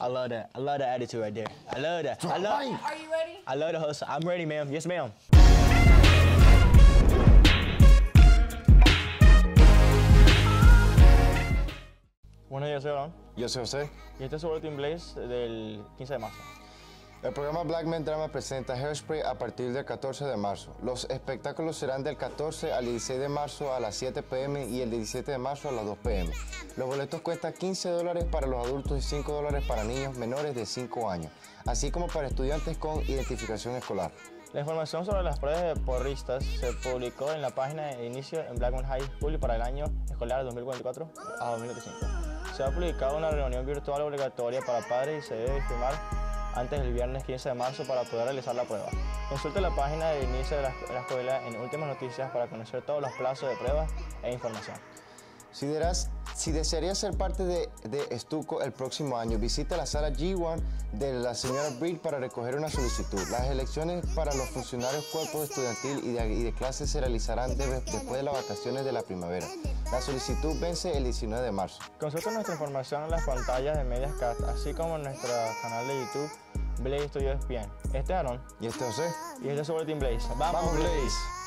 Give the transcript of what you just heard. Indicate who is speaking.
Speaker 1: I love that. I love that attitude right there. I love that. I love.
Speaker 2: Are you ready?
Speaker 1: I love the hustle. I'm ready, ma'am. Yes, ma'am. Buenos días, soy
Speaker 3: Yo soy José.
Speaker 1: Y este es su Team Blaze del 15 de marzo.
Speaker 3: El programa Black Men Drama presenta Hairspray a partir del 14 de marzo. Los espectáculos serán del 14 al 16 de marzo a las 7 pm y el 17 de marzo a las 2 pm. Los boletos cuestan 15 dólares para los adultos y 5 dólares para niños menores de 5 años, así como para estudiantes con identificación escolar.
Speaker 1: La información sobre las pruebas de porristas se publicó en la página de inicio en Blackman High School para el año escolar 2044 a 2025. Se ha publicado una reunión virtual obligatoria para padres y se debe firmar antes del viernes 15 de marzo para poder realizar la prueba. Consulte la página de inicio de la, escuela en últimas noticias para conocer todos los plazos de pruebas e información.
Speaker 3: Si, derás- si desearías ser parte de, de Estuco el próximo año, visita la sala G1 de la señora Brick para recoger una solicitud. Las elecciones para los funcionarios cuerpos estudiantil y de, y de clase se realizarán después de las vacaciones de la primavera. La solicitud vence el 19 de marzo.
Speaker 1: Consulta nuestra información en las pantallas de Mediascast, así como en nuestro canal de YouTube Blaze Studio ESPN. Este es Aaron
Speaker 3: ¿Y este José?
Speaker 1: y este es Team Blaze. ¡Vamos.
Speaker 3: Blaze!